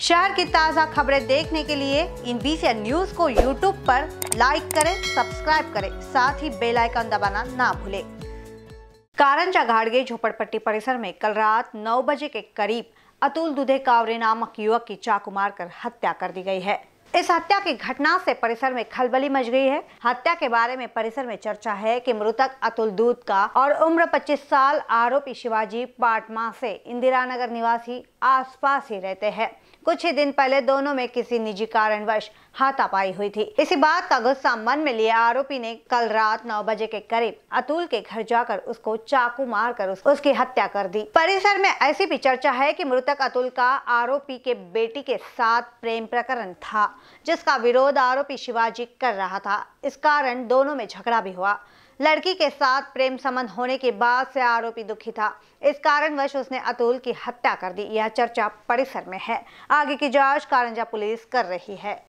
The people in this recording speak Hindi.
शहर की ताज़ा खबरें देखने के लिए इन बीसी न्यूज़ को यूट्यूब पर लाइक करें सब्सक्राइब करें, साथ ही बेल आइकन दबाना ना भूलें। कारंजा घाड़गे झोपड़पट्टी परिसर में कल रात 9 बजे के करीब अतुल दुधे कावरे नामक युवक की चाकू मारकर हत्या कर दी गई है। इस हत्या की घटना से परिसर में खलबली मच गई है। हत्या के बारे में परिसर में चर्चा है कि मृतक अतुल दूध का और उम्र 25 साल आरोपी शिवाजी पाटमा से इंदिरा नगर निवासी आसपास ही रहते हैं। कुछ ही दिन पहले दोनों में किसी निजी कारणवश हाथापाई हुई थी। इसी बात का गुस्सा मन में लिए आरोपी ने कल रात नौ बजे के करीब अतुल के घर जाकर उसको चाकू मारकर उस, उसकी हत्या कर दी। परिसर में ऐसी भी चर्चा है कि मृतक अतुल का आरोपी के बेटी के साथ प्रेम प्रकरण था। जिसका विरोध आरोपी शिवाजी कर रहा था। इस कारण दोनों में झगड़ा भी हुआ। लड़की के साथ प्रेम संबंध होने के बाद से आरोपी दुखी था। इस कारणवश उसने अतुल की हत्या कर दी। यह चर्चा परिसर में है। आगे की जाँच कारंजा पुलिस कर रही है।